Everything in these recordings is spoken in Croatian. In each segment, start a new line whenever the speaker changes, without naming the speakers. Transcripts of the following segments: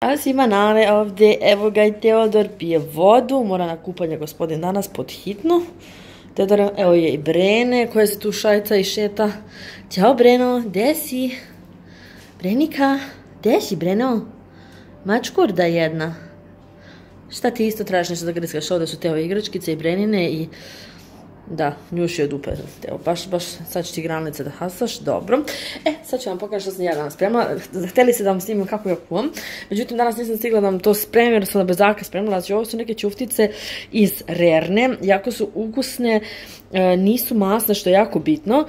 A svima nale ovdje, evo ga i Teodor pije vodu, mora na kupanje gospodin danas pod hitno. Teodor, evo je i Brene koja se tu šajca i šeta. Ćao Breno, gdje si? Brenika, gdje si Breno? Mačkurda jedna. Šta ti isto tražiš nešto da griskaš? Ovdje su te igračkice i Brenine i da, njuši od dupe. Evo, baš, baš, sad ću ti granice da hasaš, dobro. E, sad ću vam pokazati što sam ja danas spremila. Htjeli se da vam snimim kako ja kuvam. Međutim, danas nisam stigla da vam to spremim jer sam bezaka spremila. Znači, ovo su neke čuftice iz Rerne. Jako su ukusne, e, nisu masne, što je jako bitno.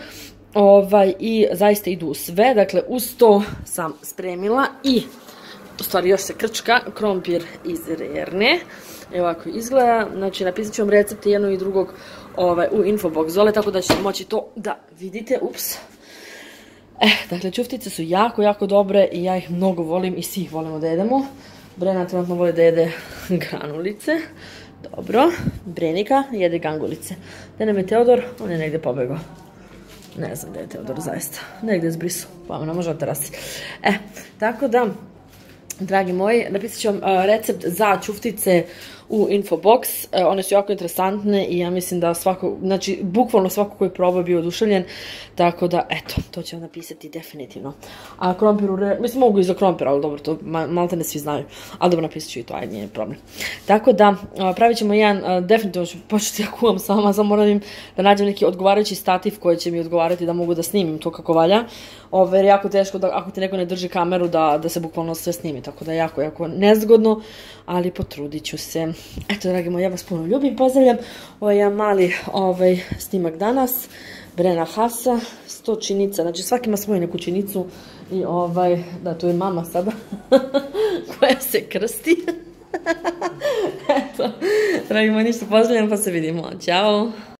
Ovaj, I zaista idu sve. Dakle, uz to sam spremila i u stvari još se krčka, krompir iz Rerne. Evo ovako izgleda, znači napisat ću vam recepte jednog i drugog ovaj, u infobox zole, tako da ćete moći to da vidite, ups. Eh, dakle, čuftice su jako, jako dobre i ja ih mnogo volim i svi ih volimo da jedemo. Brena trenutno voli da jede granulice. Dobro, Brenika jede gangulice. Da nam je Teodor, on je negdje pobegao. Ne znam gdje je Teodor zaista. Negdje je zbrisu, pa ne može terasi. E, tako da, dragi moji, napisat ću vam recept za čuftice u Infobox. E, one su jako interesantne i ja mislim da svako, znači bukvalno svako koji proba bio oduševljen, tako da eto, to će vam napisati definitivno. A krompir, mislim mogu i za krompir, ali dobro, to malo ne svi znaju, ali dobro napisat ću i to, ajde nije problem. Tako da, pravit ćemo jedan, definitivno ću početi ja kuvam s vama, samo moram da nađem neki odgovarajući stativ koji će mi odgovarati da mogu da snimim to kako valja. Ovo je jako teško da ako ti neko ne drži kameru da, da se bukvalno sve snimi, tako da jako, jako nezgodno, ali potrudit ću se. Eto, dragi moji, ja vas puno ljubim, pozdravljam. Ovo je mali ovaj, snimak danas. Brena Hasa, sto činica, znači svaki ima svoju neku činicu i ovaj, da, tu je mama sada koja se krsti. Eto, dragi moji, ništa pozdravljam pa se vidimo. Ćao!